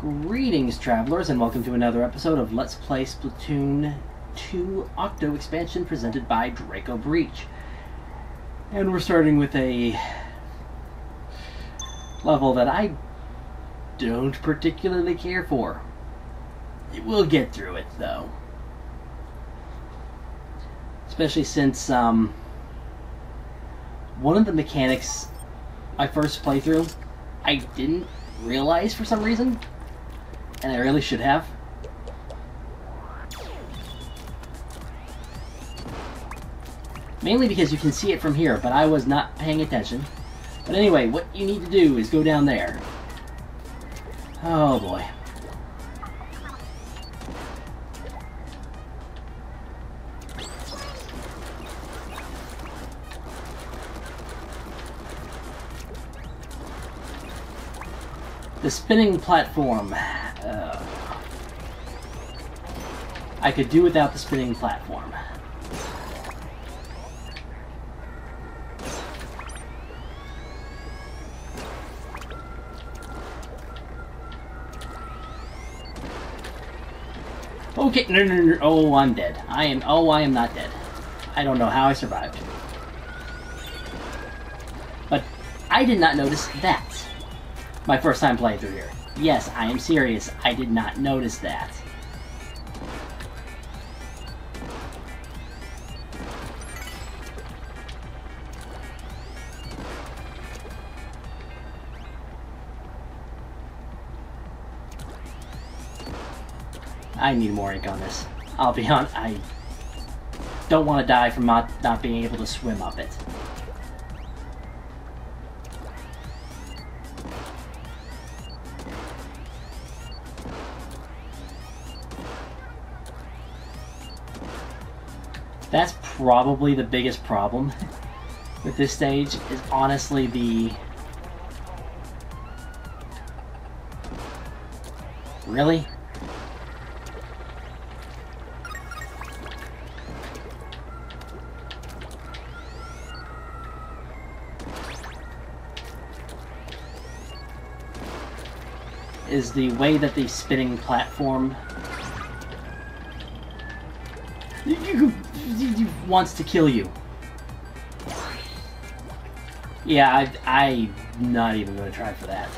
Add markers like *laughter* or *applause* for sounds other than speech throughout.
Greetings, travelers, and welcome to another episode of Let's Play Splatoon 2 Octo Expansion presented by Draco Breach. And we're starting with a level that I don't particularly care for. We'll get through it, though. Especially since, um, one of the mechanics I first playthrough, I didn't realize for some reason, and I really should have. Mainly because you can see it from here, but I was not paying attention. But anyway, what you need to do is go down there. Oh boy. The spinning platform. I could do without the spinning platform. Okay, no, no, no, oh, I'm dead. I am, oh, I am not dead. I don't know how I survived. But I did not notice that. My first time playing through here. Yes, I am serious. I did not notice that. I need more ink on this. I'll be *laughs* honest, I don't want to die from not, not being able to swim up it. That's probably the biggest problem *laughs* with this stage, is honestly the... Really? Is the way that the spinning platform wants to kill you. Yeah, I, I'm not even going to try for that.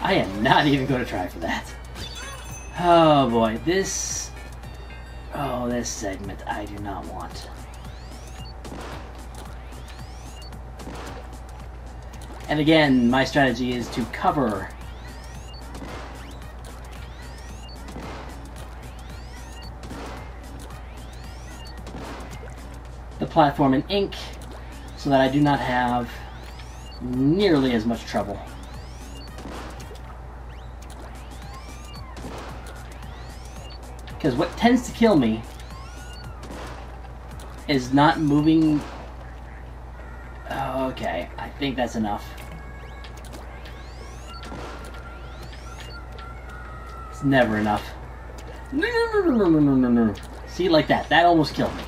I am not even going to try for that. Oh boy, this... Oh, this segment I do not want. And again, my strategy is to cover the platform in ink so that I do not have nearly as much trouble. Because what tends to kill me is not moving... Okay, I think that's enough. Never enough. No, no, no, no, no, no, no. See, like that. That almost killed me.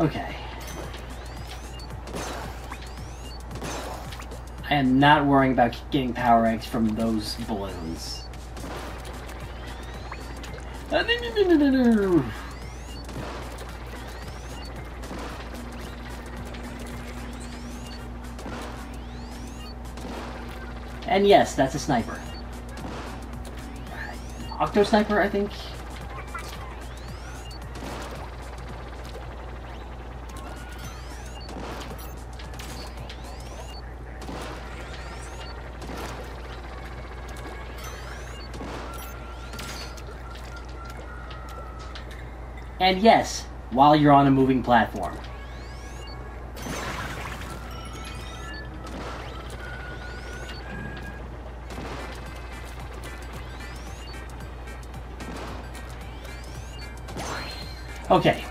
Okay. Am not worrying about getting power eggs from those balloons. Uh, and yes, that's a sniper. Octo Sniper, I think. And yes, while you're on a moving platform. Okay.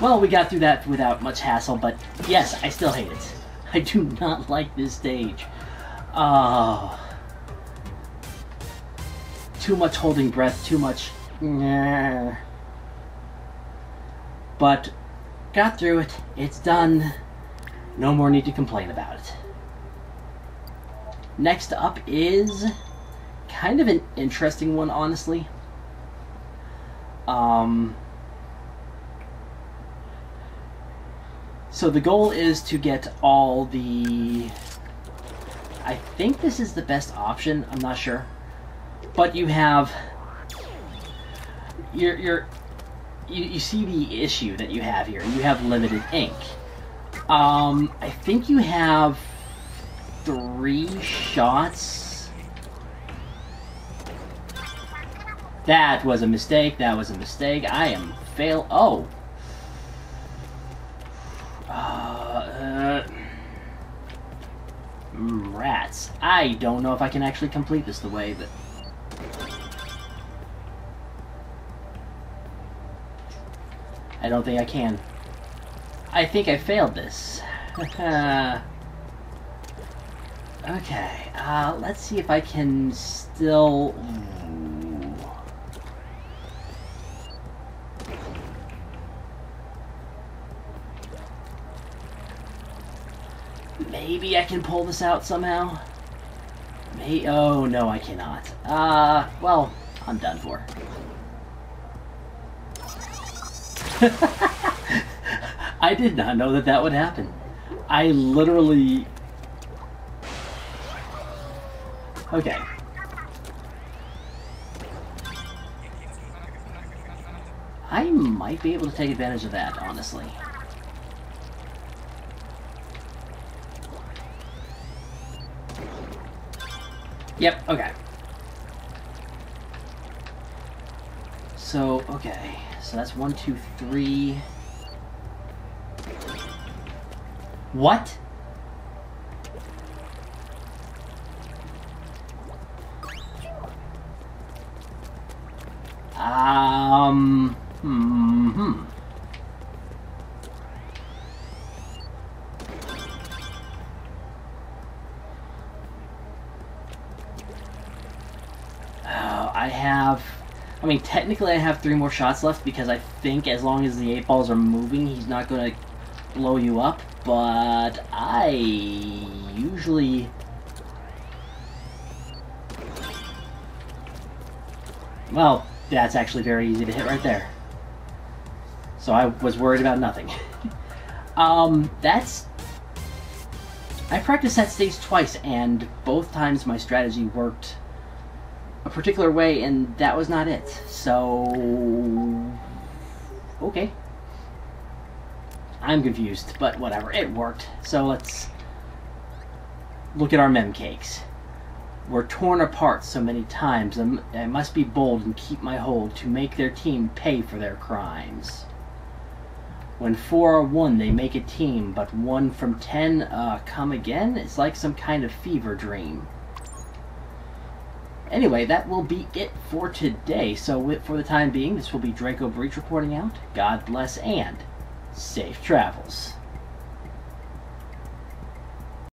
Well, we got through that without much hassle, but yes, I still hate it. *laughs* I do not like this stage. Oh. Too much holding breath, too much... But, got through it. It's done. No more need to complain about it. Next up is kind of an interesting one, honestly. Um, so the goal is to get all the... I think this is the best option, I'm not sure. But you have... You're, you're, you, you see the issue that you have here. You have limited ink. Um, I think you have three shots. That was a mistake. That was a mistake. I am fail. Oh. Uh, uh, rats. I don't know if I can actually complete this the way that... I don't think I can. I think I failed this. *laughs* Okay, uh, let's see if I can still... Maybe I can pull this out somehow? May oh, no, I cannot. Uh, well, I'm done for. *laughs* I did not know that that would happen. I literally Okay. I might be able to take advantage of that, honestly. Yep, okay. So, okay. So that's one, two, three. What? Um. Hmm. I mean, technically, I have three more shots left because I think as long as the eight balls are moving, he's not going to blow you up. But I usually Well, that's actually very easy to hit right there. So I was worried about nothing. *laughs* um, that's... I practiced that stage twice, and both times my strategy worked a particular way, and that was not it. So... Okay. I'm confused, but whatever. It worked. So let's look at our mem cakes were torn apart so many times, and I must be bold and keep my hold to make their team pay for their crimes. When four are one, they make a team, but one from ten uh, come again? It's like some kind of fever dream. Anyway, that will be it for today. So for the time being, this will be Draco Breach reporting out. God bless and safe travels.